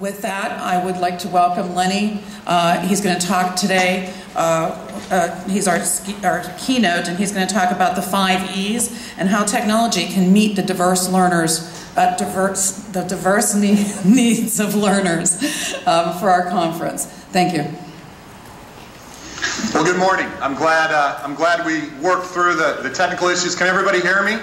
With that, I would like to welcome Lenny. Uh, he's going to talk today. Uh, uh, he's our, our keynote, and he's going to talk about the five E's and how technology can meet the diverse learners, uh, diverse, the diverse needs of learners um, for our conference. Thank you. Well, good morning. I'm glad. Uh, I'm glad we worked through the, the technical issues. Can everybody hear me?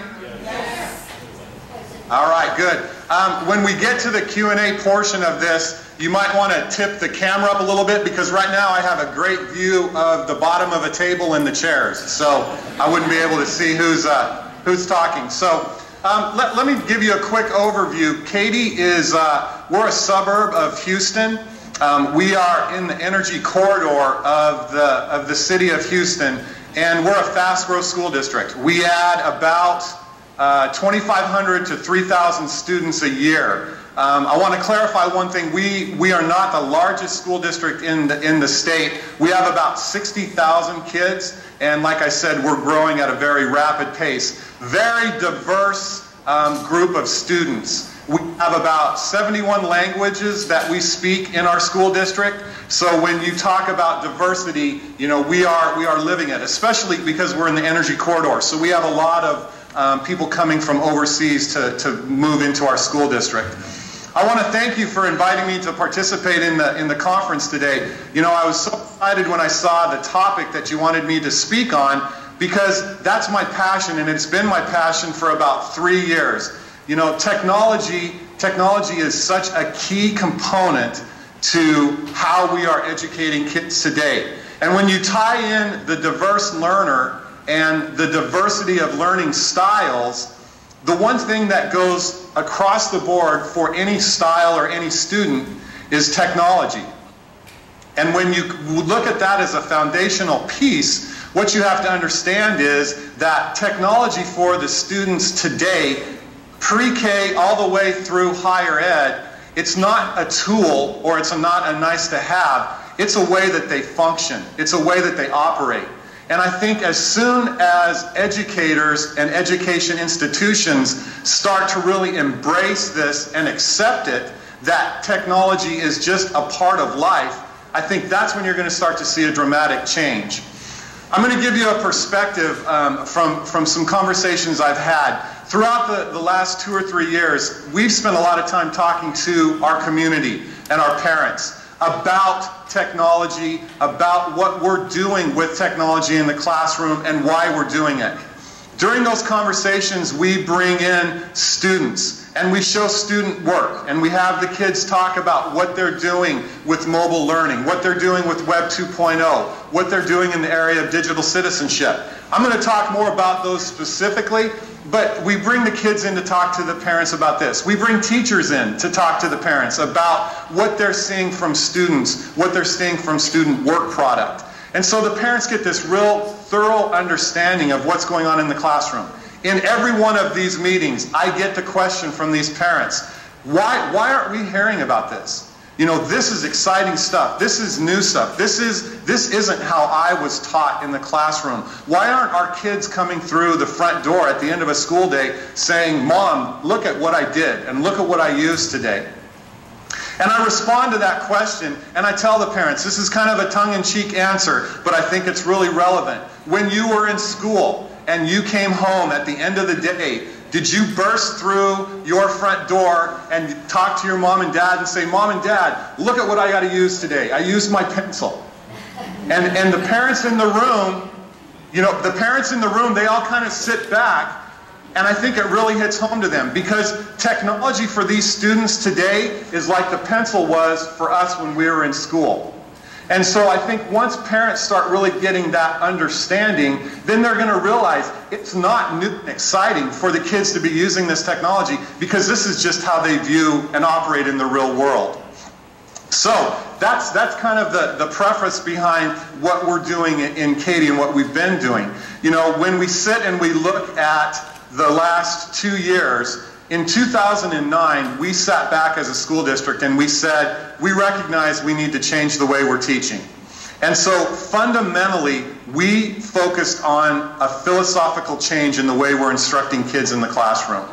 All right. Good. Um, when we get to the Q&A portion of this, you might want to tip the camera up a little bit because right now I have a great view of the bottom of a table and the chairs. So I wouldn't be able to see who's, uh, who's talking. So um, let, let, me give you a quick overview. Katy is, uh, we're a suburb of Houston. Um, we are in the energy corridor of the, of the city of Houston, and we're a fast growth school district. We add about uh, 2,500 to 3,000 students a year. Um, I want to clarify one thing. We, we are not the largest school district in the, in the state. We have about 60,000 kids, and like I said, we're growing at a very rapid pace. Very diverse um, group of students. We have about 71 languages that we speak in our school district. So when you talk about diversity, you know, we are, we are living it, especially because we're in the energy corridor. So we have a lot of um, people coming from overseas to, to move into our school district. I want to thank you for inviting me to participate in the, in the conference today. You know, I was so excited when I saw the topic that you wanted me to speak on because that's my passion and it's been my passion for about three years. You know, technology, technology is such a key component to how we are educating kids today. And when you tie in the diverse learner and the diversity of learning styles, the one thing that goes across the board for any style or any student is technology. And when you look at that as a foundational piece, what you have to understand is that technology for the students today, pre-K all the way through higher ed, it's not a tool or it's not a nice to have. It's a way that they function. It's a way that they operate. And I think as soon as educators and education institutions start to really embrace this and accept it, that technology is just a part of life, I think that's when you're going to start to see a dramatic change. I'm going to give you a perspective um, from, from some conversations I've had. Throughout the, the last two or three years, we've spent a lot of time talking to our community and our parents about technology, about what we're doing with technology in the classroom and why we're doing it. During those conversations, we bring in students and we show student work and we have the kids talk about what they're doing with mobile learning, what they're doing with Web 2.0, what they're doing in the area of digital citizenship. I'm going to talk more about those specifically, but we bring the kids in to talk to the parents about this. We bring teachers in to talk to the parents about what they're seeing from students, what they're seeing from student work product. And so the parents get this real thorough understanding of what's going on in the classroom. In every one of these meetings, I get the question from these parents, why, why aren't we hearing about this? You know, this is exciting stuff. This is new stuff. This, is, this isn't how I was taught in the classroom. Why aren't our kids coming through the front door at the end of a school day saying, Mom, look at what I did and look at what I used today? And I respond to that question and I tell the parents, this is kind of a tongue-in-cheek answer, but I think it's really relevant. When you were in school and you came home at the end of the day did you burst through your front door and talk to your mom and dad and say, Mom and Dad, look at what I got to use today. I used my pencil. And, and the parents in the room, you know, the parents in the room, they all kind of sit back and I think it really hits home to them because technology for these students today is like the pencil was for us when we were in school. And so I think once parents start really getting that understanding, then they're going to realize it's not new and exciting for the kids to be using this technology because this is just how they view and operate in the real world. So that's, that's kind of the, the preface behind what we're doing in Katy and what we've been doing. You know, when we sit and we look at the last two years, in 2009, we sat back as a school district and we said, we recognize we need to change the way we're teaching. And so fundamentally, we focused on a philosophical change in the way we're instructing kids in the classroom.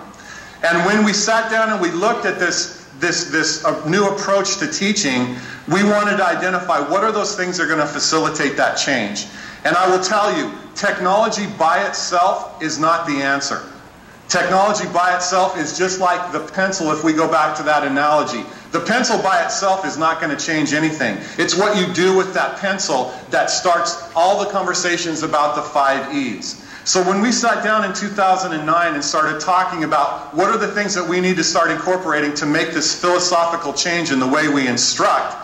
And when we sat down and we looked at this, this, this uh, new approach to teaching, we wanted to identify what are those things that are going to facilitate that change. And I will tell you, technology by itself is not the answer. Technology by itself is just like the pencil if we go back to that analogy. The pencil by itself is not going to change anything. It's what you do with that pencil that starts all the conversations about the five E's. So when we sat down in 2009 and started talking about what are the things that we need to start incorporating to make this philosophical change in the way we instruct,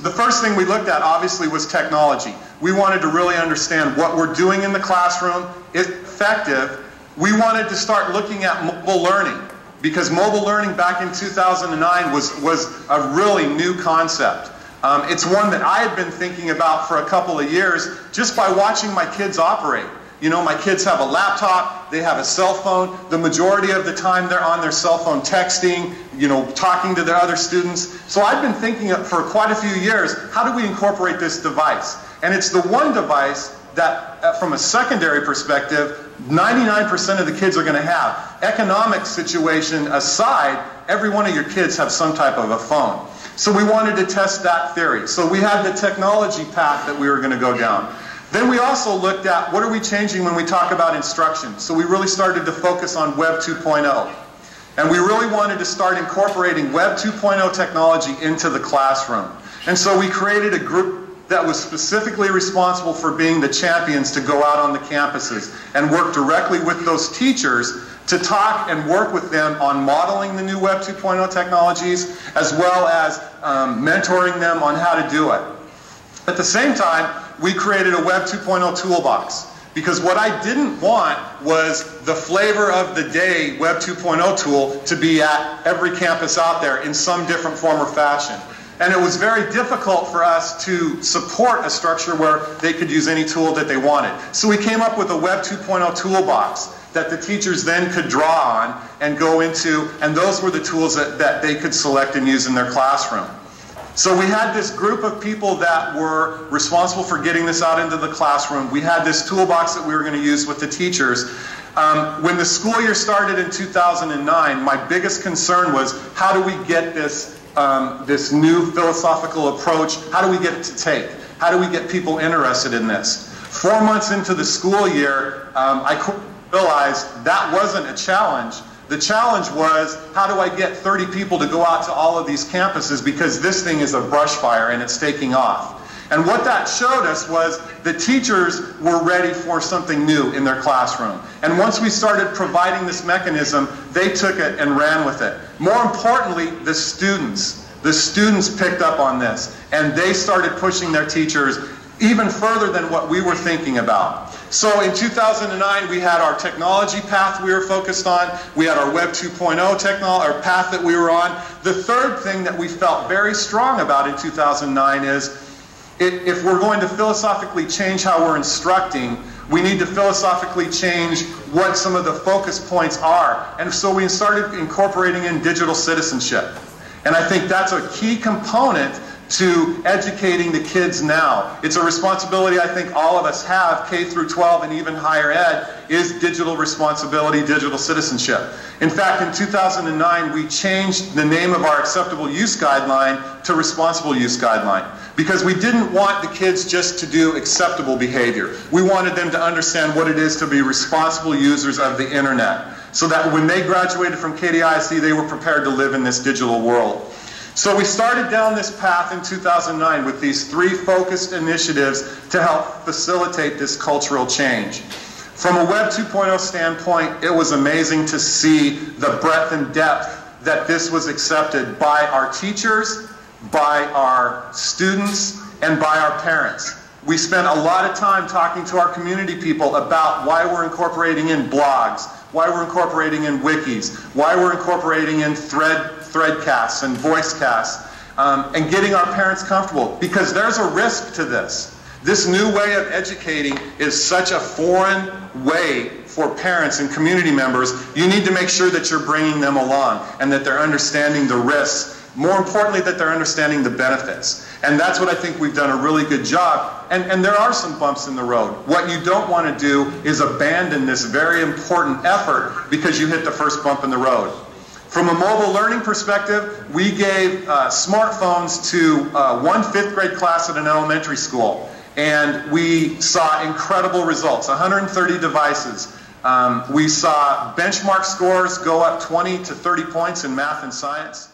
the first thing we looked at obviously was technology. We wanted to really understand what we're doing in the classroom is effective. We wanted to start looking at mobile learning because mobile learning back in 2009 was, was a really new concept. Um, it's one that I had been thinking about for a couple of years just by watching my kids operate. You know, my kids have a laptop, they have a cell phone. The majority of the time they're on their cell phone texting, you know, talking to their other students. So I've been thinking for quite a few years, how do we incorporate this device? And it's the one device that, uh, from a secondary perspective, 99% of the kids are going to have. Economic situation aside, every one of your kids have some type of a phone. So we wanted to test that theory. So we had the technology path that we were going to go down. Then we also looked at what are we changing when we talk about instruction. So we really started to focus on Web 2.0. And we really wanted to start incorporating Web 2.0 technology into the classroom. And so we created a group that was specifically responsible for being the champions to go out on the campuses and work directly with those teachers to talk and work with them on modeling the new Web 2.0 technologies as well as um, mentoring them on how to do it. At the same time, we created a Web 2.0 toolbox. Because what I didn't want was the flavor of the day Web 2.0 tool to be at every campus out there in some different form or fashion. And it was very difficult for us to support a structure where they could use any tool that they wanted. So we came up with a Web 2.0 toolbox that the teachers then could draw on and go into, and those were the tools that, that they could select and use in their classroom. So we had this group of people that were responsible for getting this out into the classroom. We had this toolbox that we were going to use with the teachers. Um, when the school year started in 2009, my biggest concern was how do we get this, um, this new philosophical approach, how do we get it to take? How do we get people interested in this? Four months into the school year, um, I realized that wasn't a challenge. The challenge was, how do I get 30 people to go out to all of these campuses because this thing is a brush fire and it's taking off. And what that showed us was the teachers were ready for something new in their classroom. And once we started providing this mechanism, they took it and ran with it. More importantly, the students. The students picked up on this and they started pushing their teachers even further than what we were thinking about. So in 2009, we had our technology path we were focused on. We had our Web 2.0 technology, or path that we were on. The third thing that we felt very strong about in 2009 is if we're going to philosophically change how we're instructing, we need to philosophically change what some of the focus points are. And so we started incorporating in digital citizenship. And I think that's a key component to educating the kids now. It's a responsibility I think all of us have, K through 12 and even higher ed, is digital responsibility, digital citizenship. In fact, in 2009, we changed the name of our acceptable use guideline to responsible use guideline because we didn't want the kids just to do acceptable behavior. We wanted them to understand what it is to be responsible users of the internet so that when they graduated from Katy ISD, they were prepared to live in this digital world. So we started down this path in 2009 with these three focused initiatives to help facilitate this cultural change. From a Web 2.0 standpoint, it was amazing to see the breadth and depth that this was accepted by our teachers, by our students, and by our parents. We spent a lot of time talking to our community people about why we're incorporating in blogs, why we're incorporating in wikis, why we're incorporating in thread threadcasts and voicecasts, um, and getting our parents comfortable because there's a risk to this. This new way of educating is such a foreign way for parents and community members. You need to make sure that you're bringing them along and that they're understanding the risks. More importantly, that they're understanding the benefits. And that's what I think we've done a really good job. And, and there are some bumps in the road. What you don't want to do is abandon this very important effort because you hit the first bump in the road. From a mobile learning perspective, we gave uh, smartphones to uh, one fifth grade class at an elementary school. And we saw incredible results 130 devices. Um, we saw benchmark scores go up 20 to 30 points in math and science.